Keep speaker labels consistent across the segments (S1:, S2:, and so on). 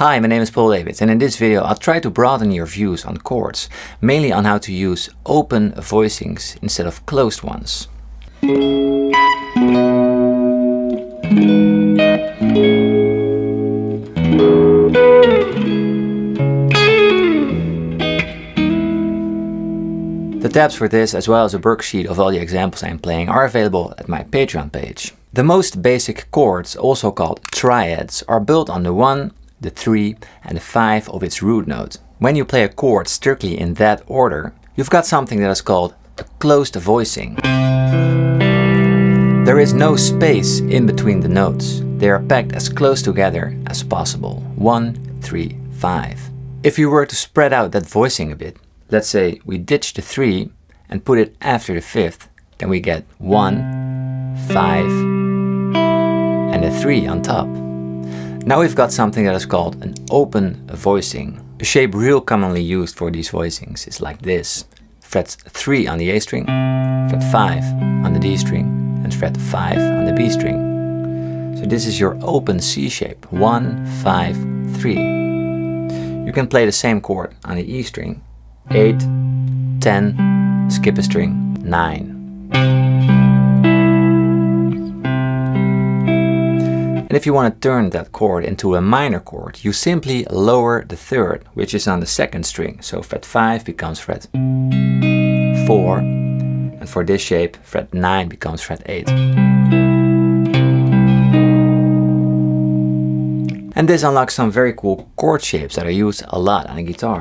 S1: Hi, my name is Paul Davids and in this video I'll try to broaden your views on chords, mainly on how to use open voicings instead of closed ones. The tabs for this, as well as a worksheet of all the examples I'm playing, are available at my Patreon page. The most basic chords, also called triads, are built on the 1, the 3 and the 5 of its root note. When you play a chord strictly in that order, you've got something that is called a closed voicing. There is no space in between the notes. They are packed as close together as possible. 1, 3, 5. If you were to spread out that voicing a bit, let's say we ditch the 3 and put it after the 5th, then we get 1, 5 and a 3 on top. Now we've got something that is called an open voicing. A shape real commonly used for these voicings is like this. Fret 3 on the A string, fret 5 on the D string, and fret 5 on the B string. So this is your open C shape, 1, 5, 3. You can play the same chord on the E string, 8, 10, skip a string, 9. And if you want to turn that chord into a minor chord, you simply lower the third, which is on the second string. So fret 5 becomes fret 4, and for this shape, fret 9 becomes fret 8. And this unlocks some very cool chord shapes that are used a lot on a guitar.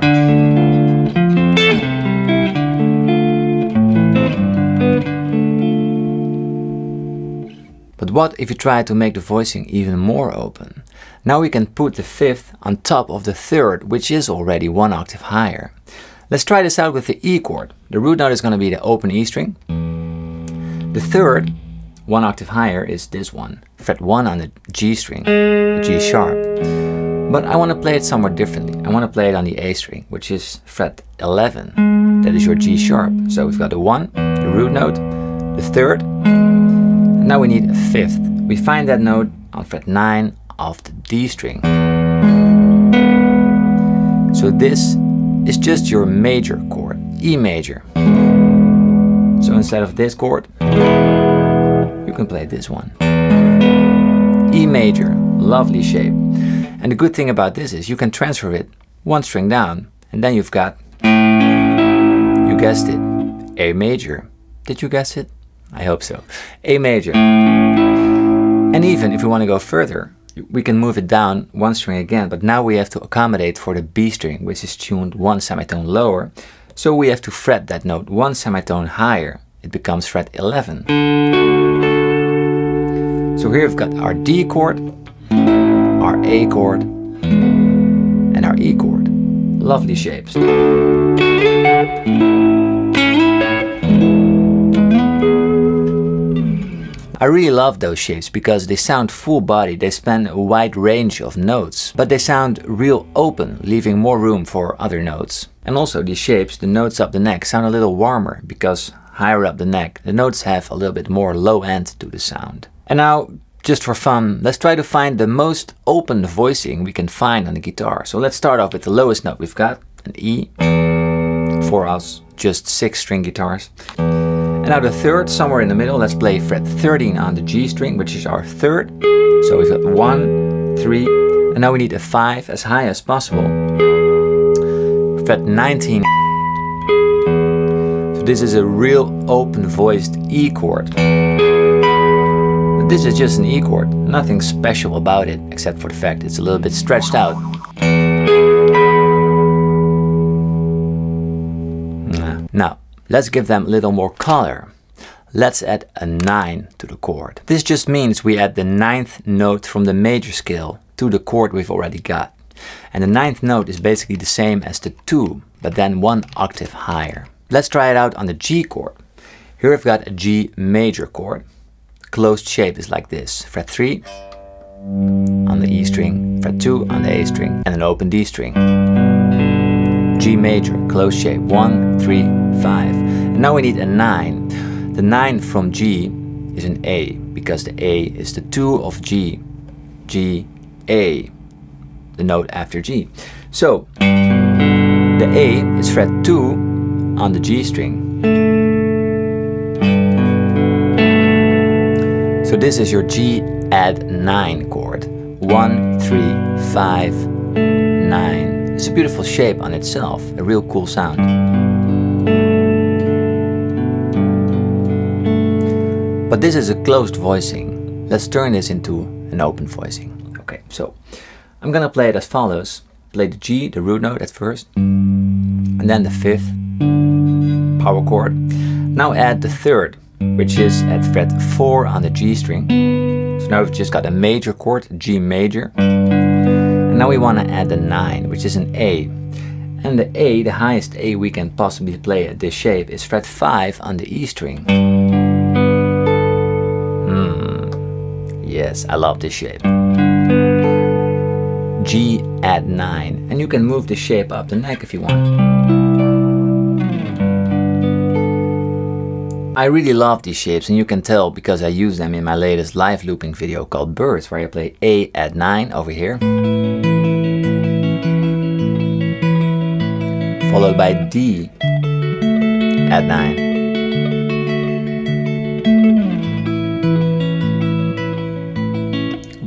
S1: What if you try to make the voicing even more open? Now we can put the fifth on top of the third, which is already one octave higher. Let's try this out with the E chord. The root note is going to be the open E string. The third, one octave higher, is this one. Fret 1 on the G string, the G sharp. But I want to play it somewhat differently. I want to play it on the A string, which is fret 11. That is your G sharp. So we've got the 1, the root note, the third, now we need a fifth. We find that note on fret 9 of the D string. So this is just your major chord, E major. So instead of this chord, you can play this one. E major, lovely shape. And the good thing about this is you can transfer it one string down and then you've got, you guessed it, A major. Did you guess it? I hope so. A major. And even if we want to go further, we can move it down one string again, but now we have to accommodate for the B string, which is tuned one semitone lower. So we have to fret that note one semitone higher. It becomes fret 11. So here we've got our D chord, our A chord, and our E chord. Lovely shapes. I really love those shapes because they sound full body, they span a wide range of notes, but they sound real open, leaving more room for other notes. And also these shapes, the notes up the neck sound a little warmer because higher up the neck, the notes have a little bit more low end to the sound. And now, just for fun, let's try to find the most open voicing we can find on the guitar. So let's start off with the lowest note we've got, an E, for us, just six string guitars. Now the third, somewhere in the middle, let's play fret 13 on the G string, which is our third. So we've got one, three, and now we need a five as high as possible. Fret 19. So this is a real open voiced E chord. But this is just an E chord, nothing special about it, except for the fact it's a little bit stretched out. Now, Let's give them a little more color. Let's add a 9 to the chord. This just means we add the ninth note from the major scale to the chord we've already got. And the ninth note is basically the same as the 2, but then one octave higher. Let's try it out on the G chord. Here I've got a G major chord. Closed shape is like this. Fret 3 on the E string, fret 2 on the A string, and an open D string. G major, close shape, 1, 3, 5. And now we need a 9. The 9 from G is an A, because the A is the 2 of G. G, A. the note after G. So the A is fret 2 on the G string. So this is your G add 9 chord. 1, 3, 5, 9. It's a beautiful shape on itself, a real cool sound. But this is a closed voicing. Let's turn this into an open voicing. Okay, so I'm gonna play it as follows. Play the G, the root note at first, and then the fifth power chord. Now add the third, which is at fret 4 on the G string. So now we've just got a major chord, G major. Now we want to add the 9, which is an A. And the A, the highest A we can possibly play at this shape, is fret 5 on the E string. Hmm. Yes, I love this shape. G add 9. And you can move the shape up the neck if you want. I really love these shapes and you can tell because I use them in my latest live looping video called Birds where I play A add 9 over here. Followed by D add 9.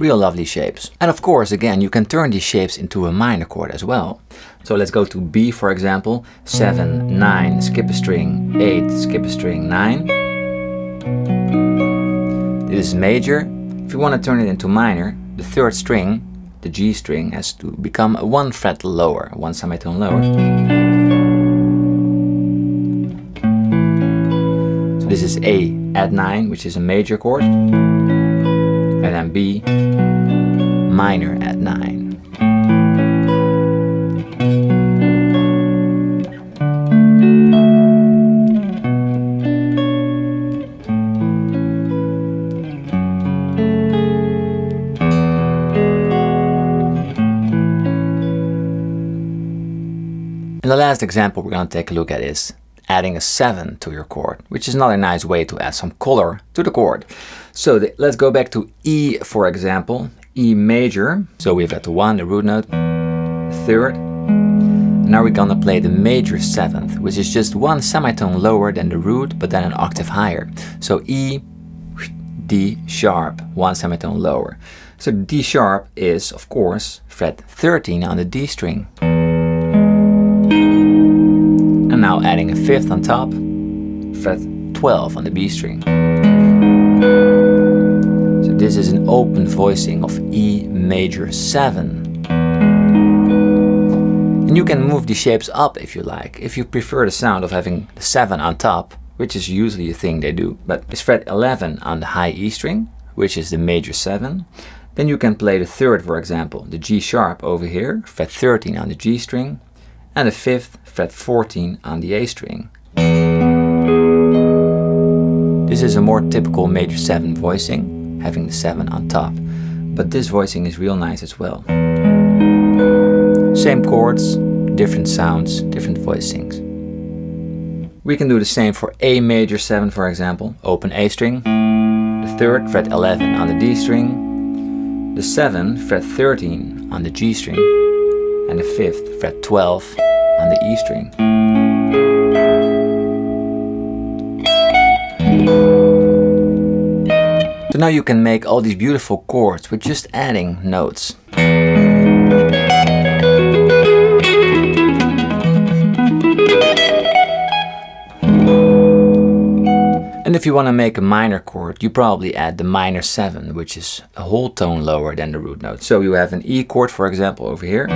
S1: real lovely shapes. And of course, again, you can turn these shapes into a minor chord as well. So let's go to B, for example. 7, 9, skip a string, 8, skip a string, 9. This is major. If you want to turn it into minor, the third string, the G string, has to become one fret lower, one semitone lower. This is A add 9, which is a major chord and then B minor add 9. And the last example we're going to take a look at is adding a 7 to your chord, which is another nice way to add some color to the chord. So the, let's go back to E, for example, E major. So we've got the 1, the root note, the third. Now we're gonna play the major 7th, which is just one semitone lower than the root, but then an octave higher. So E, D sharp, one semitone lower. So D sharp is, of course, fret 13 on the D string now adding a fifth on top, fret 12 on the B string. So this is an open voicing of E major 7. And you can move the shapes up if you like, if you prefer the sound of having the 7 on top, which is usually a thing they do, but it's fret 11 on the high E string, which is the major 7. Then you can play the third, for example, the G sharp over here, fret 13 on the G string, and the fifth, fret 14 on the A string. This is a more typical major 7 voicing, having the 7 on top, but this voicing is real nice as well. Same chords, different sounds, different voicings. We can do the same for A major 7 for example, open A string, the 3rd fret 11 on the D string, the 7 fret 13 on the G string, and the 5th fret 12 on the E string. So now you can make all these beautiful chords with just adding notes. And if you want to make a minor chord, you probably add the minor 7, which is a whole tone lower than the root note. So you have an E chord, for example, over here,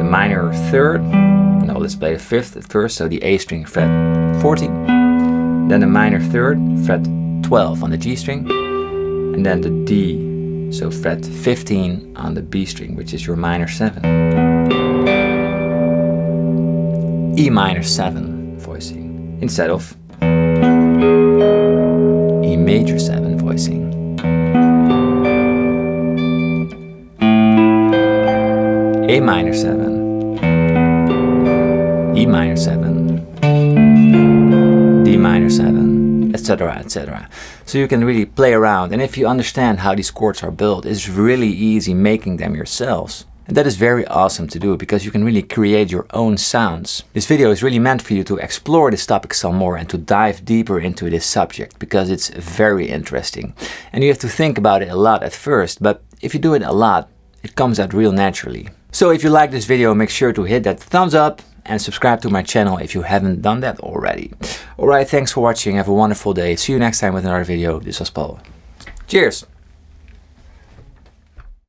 S1: the minor third, now let's play the fifth at first, so the A string fret 14, then the minor third, fret 12 on the G string, and then the D, so fret 15 on the B string, which is your minor 7. E minor 7 voicing, instead of E major 7 voicing. A minor 7, E minor 7, D minor 7, etc. etc. So you can really play around and if you understand how these chords are built, it's really easy making them yourselves. And that is very awesome to do because you can really create your own sounds. This video is really meant for you to explore this topic some more and to dive deeper into this subject because it's very interesting. And you have to think about it a lot at first, but if you do it a lot, it comes out real naturally. So if you like this video, make sure to hit that thumbs up and subscribe to my channel if you haven't done that already. Alright, thanks for watching, have a wonderful day, see you next time with another video, this was Paul. Cheers!